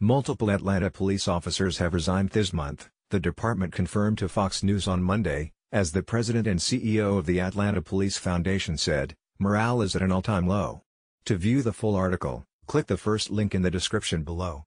Multiple Atlanta police officers have resigned this month, the department confirmed to Fox News on Monday, as the president and CEO of the Atlanta Police Foundation said, morale is at an all-time low. To view the full article, click the first link in the description below.